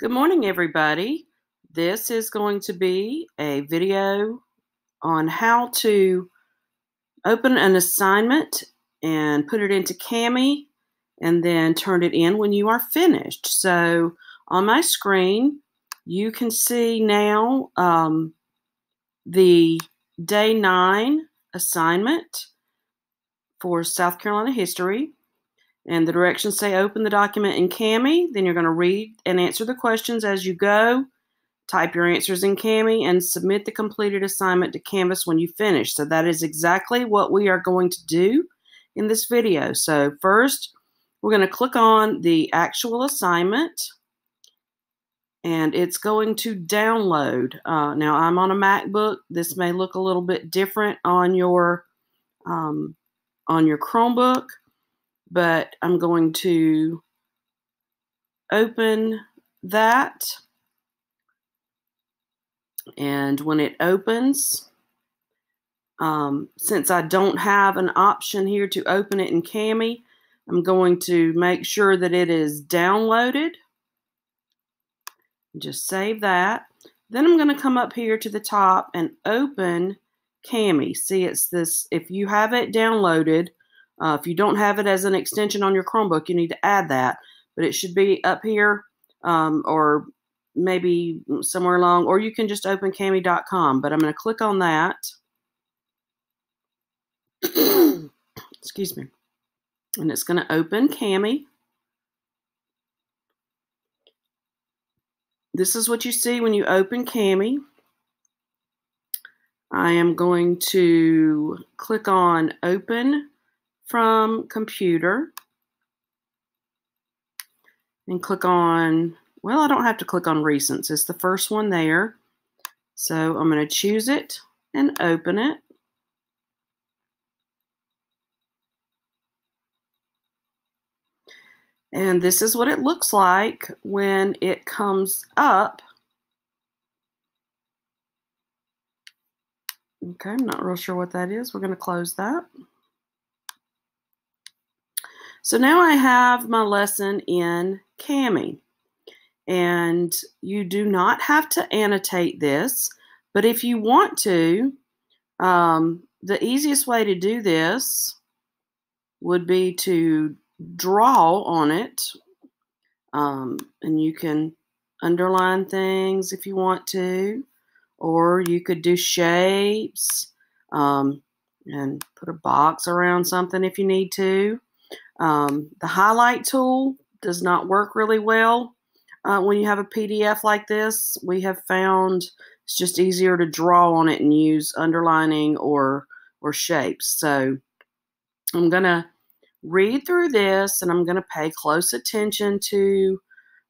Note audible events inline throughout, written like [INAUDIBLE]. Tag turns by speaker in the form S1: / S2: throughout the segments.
S1: Good morning, everybody. This is going to be a video on how to open an assignment and put it into Kami and then turn it in when you are finished. So on my screen, you can see now um, the day nine assignment for South Carolina history. And the directions say open the document in Kami. Then you're going to read and answer the questions as you go. Type your answers in Kami and submit the completed assignment to Canvas when you finish. So that is exactly what we are going to do in this video. So first, we're going to click on the actual assignment and it's going to download. Uh, now I'm on a MacBook. This may look a little bit different on your um, on your Chromebook, but I'm going to open that. And when it opens, um, since I don't have an option here to open it in Kami, I'm going to make sure that it is downloaded. Just save that. Then I'm going to come up here to the top and open Kami. See, it's this, if you have it downloaded, uh, if you don't have it as an extension on your Chromebook, you need to add that. But it should be up here um, or maybe somewhere along, or you can just open kami.com. But I'm going to click on that. [COUGHS] Excuse me. And it's going to open Kami. This is what you see when you open Kami. I am going to click on Open from Computer and click on, well, I don't have to click on Recents. It's the first one there. So I'm going to choose it and open it. And this is what it looks like when it comes up Okay, I'm not real sure what that is. We're going to close that. So now I have my lesson in Kami. And you do not have to annotate this, but if you want to, um, the easiest way to do this would be to draw on it. Um, and you can underline things if you want to or you could do shapes um, and put a box around something if you need to. Um, the highlight tool does not work really well uh, when you have a PDF like this. We have found it's just easier to draw on it and use underlining or or shapes. So I'm going to read through this and I'm going to pay close attention to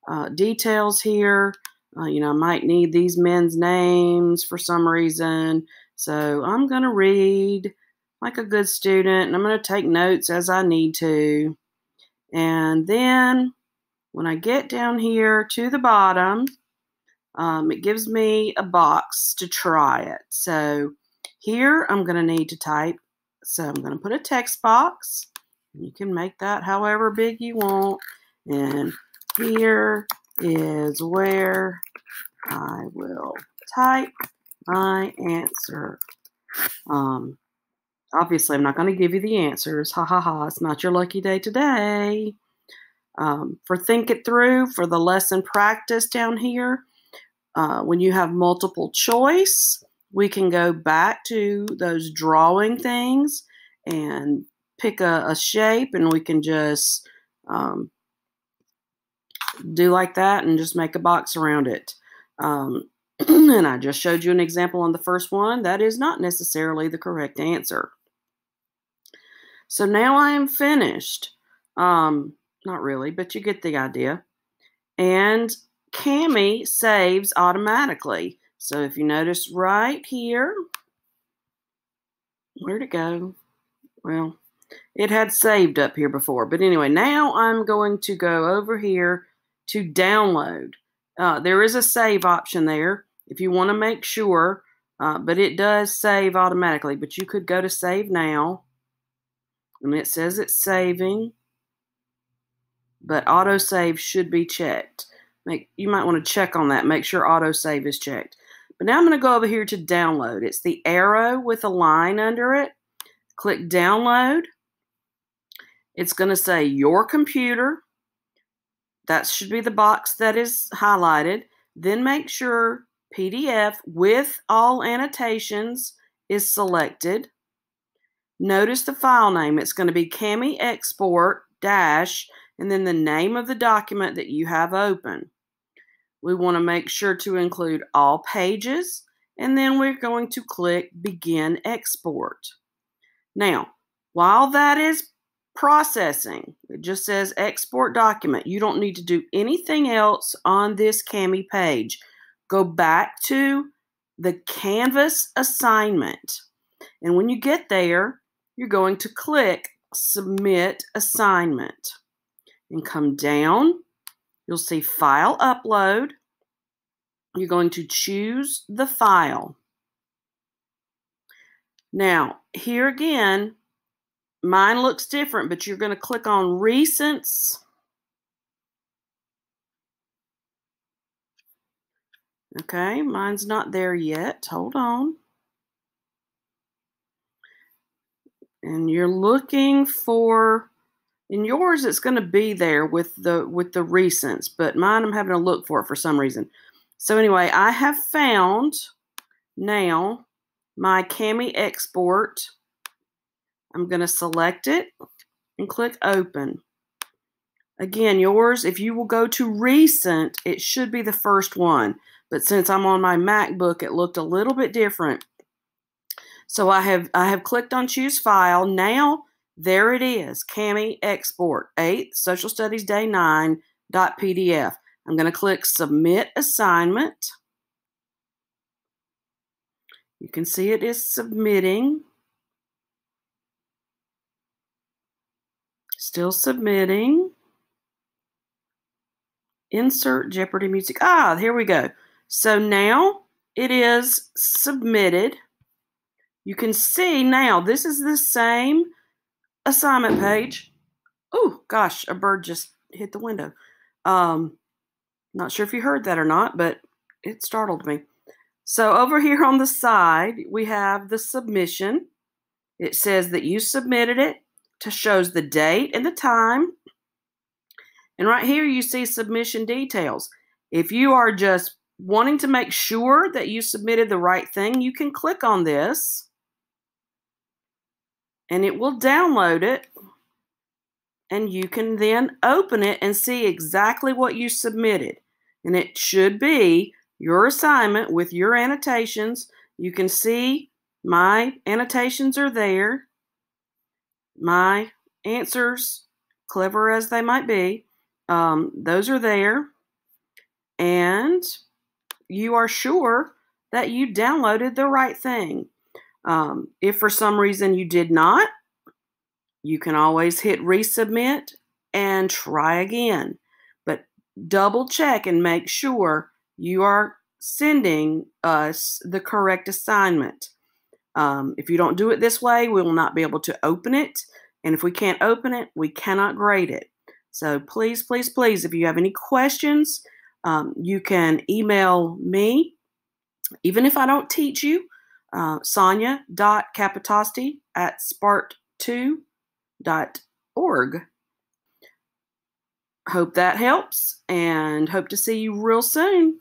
S1: uh, details here. Uh, you know, I might need these men's names for some reason. So I'm going to read like a good student and I'm going to take notes as I need to. And then when I get down here to the bottom, um, it gives me a box to try it. So here I'm going to need to type. So I'm going to put a text box. You can make that however big you want. And here is where I will type my answer. Um, obviously, I'm not going to give you the answers. Ha ha ha. It's not your lucky day today. Um, for Think It Through, for the lesson practice down here, uh, when you have multiple choice, we can go back to those drawing things and pick a, a shape and we can just um, do like that and just make a box around it. Um, [CLEARS THROAT] and I just showed you an example on the first one. That is not necessarily the correct answer. So now I am finished. Um, not really, but you get the idea. And Kami saves automatically. So if you notice right here, where'd it go? Well, it had saved up here before. But anyway, now I'm going to go over here to download. Uh, there is a save option there if you want to make sure, uh, but it does save automatically. But you could go to save now, and it says it's saving, but autosave should be checked. make you might want to check on that. Make sure autosave is checked. But now I'm going to go over here to download. It's the arrow with a line under it. Click download. It's going to say your computer. That should be the box that is highlighted. Then make sure PDF with all annotations is selected. Notice the file name. It's going to be Kami Export dash and then the name of the document that you have open. We want to make sure to include all pages and then we're going to click Begin Export. Now, while that is processing, it just says Export Document. You don't need to do anything else on this Kami page. Go back to the Canvas assignment. And when you get there, you're going to click Submit Assignment and come down You'll see File Upload. You're going to choose the file. Now, here again, mine looks different, but you're going to click on Recents. Okay, mine's not there yet. Hold on. And you're looking for in yours, it's going to be there with the with the recents, but mine I'm having to look for it for some reason. So anyway, I have found now my kami export. I'm going to select it and click open. Again, yours, if you will go to recent, it should be the first one. But since I'm on my MacBook, it looked a little bit different. So I have I have clicked on choose file. Now there it is, Kami Export, 8th Social Studies Day 9 .pdf. I'm going to click Submit Assignment. You can see it is submitting. Still submitting. Insert Jeopardy music. Ah, here we go. So now it is submitted. You can see now this is the same assignment page. Oh gosh, a bird just hit the window. Um, not sure if you heard that or not, but it startled me. So over here on the side, we have the submission. It says that you submitted it to shows the date and the time. And right here you see submission details. If you are just wanting to make sure that you submitted the right thing, you can click on this and it will download it and you can then open it and see exactly what you submitted. And it should be your assignment with your annotations. You can see my annotations are there. My answers, clever as they might be, um, those are there. And you are sure that you downloaded the right thing. Um, if for some reason you did not, you can always hit resubmit and try again. But double check and make sure you are sending us the correct assignment. Um, if you don't do it this way, we will not be able to open it. And if we can't open it, we cannot grade it. So please, please, please, if you have any questions, um, you can email me. Even if I don't teach you, uh, sonia.capotosti at spart2.org. Hope that helps and hope to see you real soon.